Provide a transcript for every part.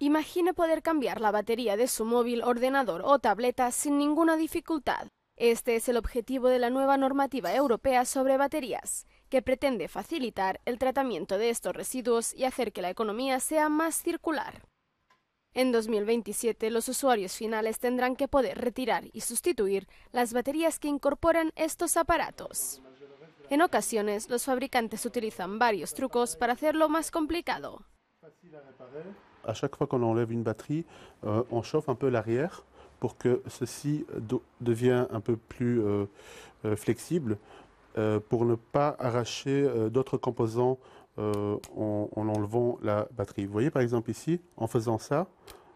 Imagine poder cambiar la batería de su móvil, ordenador o tableta sin ninguna dificultad. Este es el objetivo de la nueva normativa europea sobre baterías, que pretende facilitar el tratamiento de estos residuos y hacer que la economía sea más circular. En 2027 los usuarios finales tendrán que poder retirar y sustituir las baterías que incorporan estos aparatos. En ocasiones los fabricantes utilizan varios trucos para hacerlo más complicado. À chaque fois qu'on enlève une batterie, euh, on chauffe un peu l'arrière pour que ceci devienne un peu plus euh, euh, flexible pour ne pas arracher d'autres composants en, en, enlevant la batterie. Vous voyez par exemple ici, en faisant ça,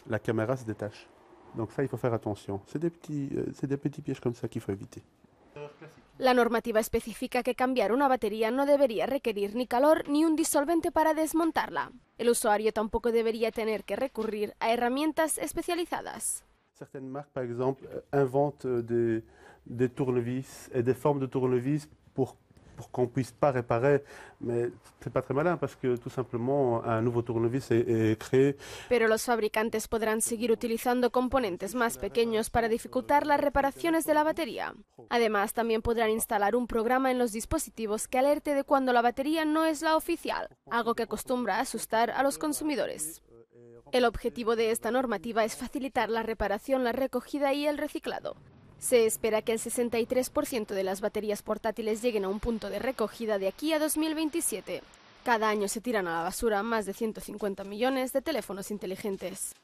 la caméra se détache. Donc ça, il faut faire attention. C'est des des petits pièges comme ça qu'il faut éviter. La normativa especifica que cambiar una batería no debería requerir ni calor ni un disolvente para desmontarla. El usuario tampoco debería tener que recurrir a herramientas especializadas. Certaines marques, par exemple, inventent des, des tournevis et des formes de tournevis pour pour qu'on puisse pas réparer, mais c'est pas très malin parce que un nuevo tournevis est, est. Pero los fabricantes podrán seguir utilizando componentes más pequeños para dificultar las reparaciones de la batería. Además, también podrán instalar un programa en los dispositivos que alerte de cuando la batería no es la oficial, algo que acostumbra a asustar a los consumidores. El objetivo de esta normativa es facilitar la reparación, la recogida y el reciclado. Se espera que el 63% de las baterías portátiles lleguen a un punto de recogida de aquí a 2027. Cada año se tiran a la basura más de 150 millones de teléfonos inteligentes.